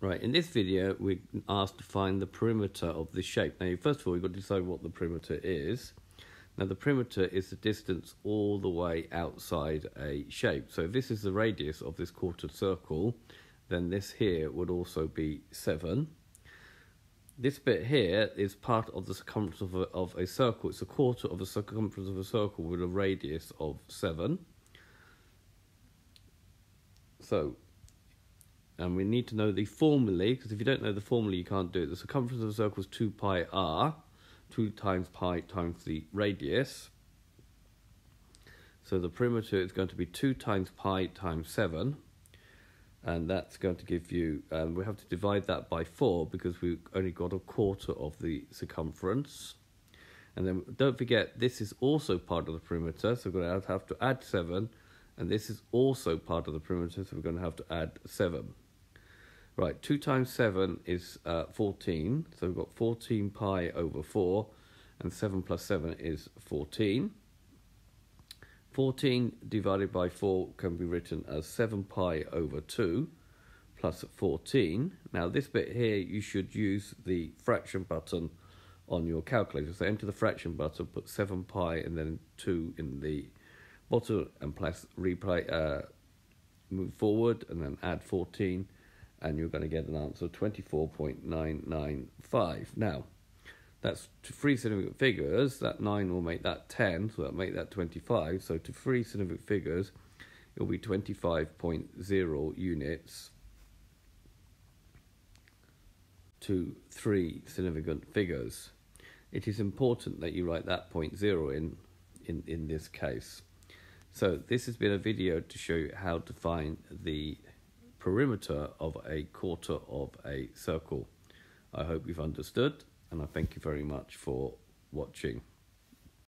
Right, in this video, we're asked to find the perimeter of this shape. Now, first of all, we've got to decide what the perimeter is. Now, the perimeter is the distance all the way outside a shape. So if this is the radius of this quarter circle, then this here would also be 7. This bit here is part of the circumference of a, of a circle. It's a quarter of the circumference of a circle with a radius of 7. So and we need to know the formulae, because if you don't know the formula, you can't do it. The circumference of a circle is 2 pi r, 2 times pi times the radius. So the perimeter is going to be 2 times pi times 7. And that's going to give you, um, we have to divide that by 4 because we've only got a quarter of the circumference. And then don't forget, this is also part of the perimeter, so we're going to have to add 7. And this is also part of the perimeter, so we're going to have to add 7. Right, 2 times 7 is uh, 14, so we've got 14 pi over 4, and 7 plus 7 is 14. 14 divided by 4 can be written as 7 pi over 2 plus 14. Now this bit here, you should use the fraction button on your calculator. So enter the fraction button, put 7 pi and then 2 in the bottom and press replay, uh, move forward and then add 14 and you're going to get an answer of 24.995. Now, that's to three significant figures. That 9 will make that 10, so that'll make that 25. So to three significant figures, it will be 25.0 units to three significant figures. It is important that you write that point zero in, in, in this case. So this has been a video to show you how to find the perimeter of a quarter of a circle. I hope you've understood and I thank you very much for watching.